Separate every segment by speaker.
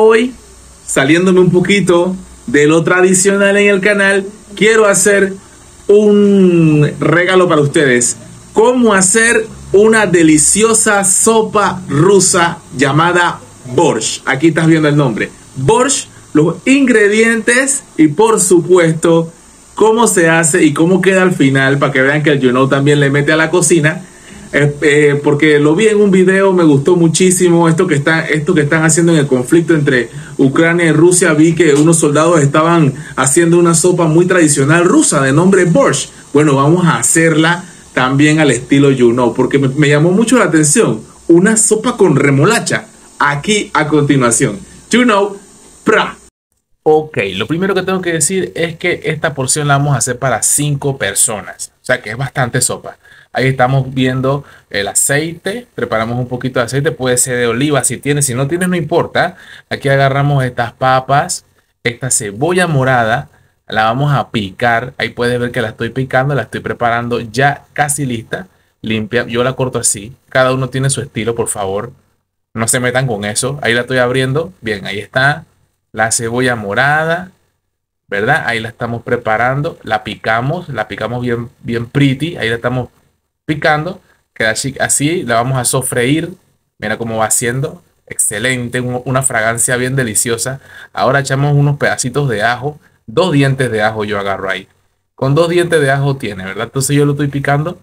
Speaker 1: Hoy, saliéndome un poquito de lo tradicional en el canal, quiero hacer un regalo para ustedes. Cómo hacer una deliciosa sopa rusa llamada Borscht. Aquí estás viendo el nombre. Borscht, los ingredientes y por supuesto cómo se hace y cómo queda al final para que vean que el Juno también le mete a la cocina. Eh, eh, porque lo vi en un video, me gustó muchísimo esto que, está, esto que están haciendo en el conflicto entre Ucrania y Rusia. Vi que unos soldados estaban haciendo una sopa muy tradicional rusa de nombre Borscht. Bueno, vamos a hacerla también al estilo Juno, porque me, llamó mucho la atención. Una sopa con remolacha. Aquí a continuación. Juno, pra.
Speaker 2: Ok, lo primero que tengo que decir es que esta porción la vamos a hacer para 5 personas. O sea que es bastante sopa. Ahí estamos viendo el aceite. Preparamos un poquito de aceite. Puede ser de oliva si tienes. Si no tienes, no importa. Aquí agarramos estas papas. Esta cebolla morada. La vamos a picar. Ahí puedes ver que la estoy picando. La estoy preparando ya casi lista. Limpia. Yo la corto así. Cada uno tiene su estilo, por favor. No se metan con eso. Ahí la estoy abriendo. Bien, ahí está. La cebolla morada. ¿Verdad? Ahí la estamos preparando. La picamos. La picamos bien, bien pretty. Ahí la estamos picando. Queda así, así, la vamos a sofreír. Mira cómo va haciendo. Excelente, una fragancia bien deliciosa. Ahora echamos unos pedacitos de ajo. Dos dientes de ajo yo agarro ahí. Con dos dientes de ajo tiene, ¿verdad? Entonces yo lo estoy picando.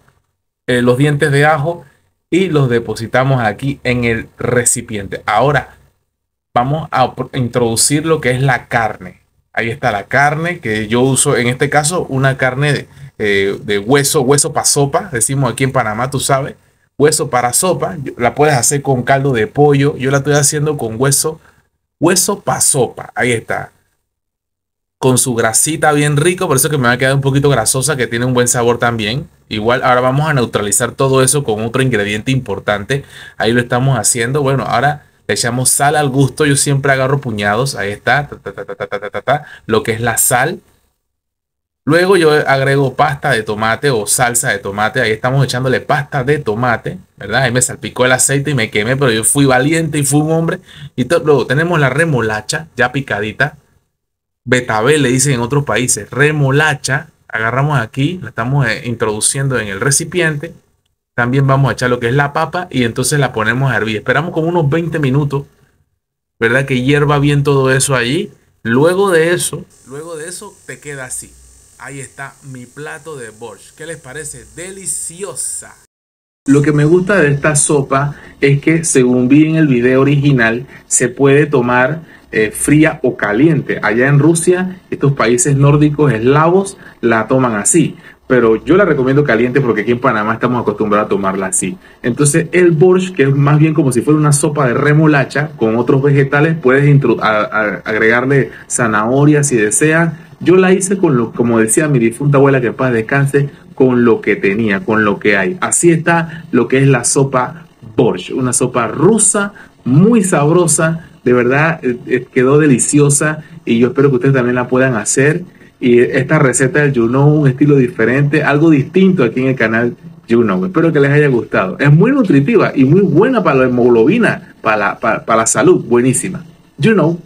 Speaker 2: Eh, los dientes de ajo y los depositamos aquí en el recipiente. Ahora vamos a introducir lo que es la carne. Ahí está la carne que yo uso, en este caso, una carne de, eh, de hueso, hueso para sopa, decimos aquí en Panamá, tú sabes, hueso para sopa, la puedes hacer con caldo de pollo, yo la estoy haciendo con hueso, hueso para sopa, ahí está, con su grasita bien rico, por eso que me va a quedar un poquito grasosa, que tiene un buen sabor también. Igual ahora vamos a neutralizar todo eso con otro ingrediente importante, ahí lo estamos haciendo, bueno, ahora le echamos sal al gusto, yo siempre agarro puñados, ahí está, lo que es la sal, Luego yo agrego pasta de tomate o salsa de tomate. Ahí estamos echándole pasta de tomate, ¿verdad? Ahí me salpicó el aceite y me quemé, pero yo fui valiente y fui un hombre. Y luego tenemos la remolacha ya picadita. Betabel le dicen en otros países. Remolacha. Agarramos aquí, la estamos eh, introduciendo en el recipiente. También vamos a echar lo que es la papa y entonces la ponemos a hervir. Esperamos como unos 20 minutos, ¿verdad? Que hierva bien todo eso allí. Luego de eso, luego de eso te queda así. Ahí está mi plato de borscht. ¿Qué les parece? Deliciosa.
Speaker 1: Lo que me gusta de esta sopa es que, según vi en el video original, se puede tomar eh, fría o caliente. Allá en Rusia, estos países nórdicos eslavos la toman así. Pero yo la recomiendo caliente porque aquí en Panamá estamos acostumbrados a tomarla así. Entonces el borscht, que es más bien como si fuera una sopa de remolacha con otros vegetales, puedes agregarle zanahorias si deseas, yo la hice con lo, como decía mi difunta abuela que en paz descanse, con lo que tenía, con lo que hay. Así está lo que es la sopa Borscht, una sopa rusa muy sabrosa, de verdad eh, eh, quedó deliciosa y yo espero que ustedes también la puedan hacer. Y esta receta del Know, un estilo diferente, algo distinto aquí en el canal Know. Espero que les haya gustado. Es muy nutritiva y muy buena para la hemoglobina, para la, para, para la salud, buenísima. Know.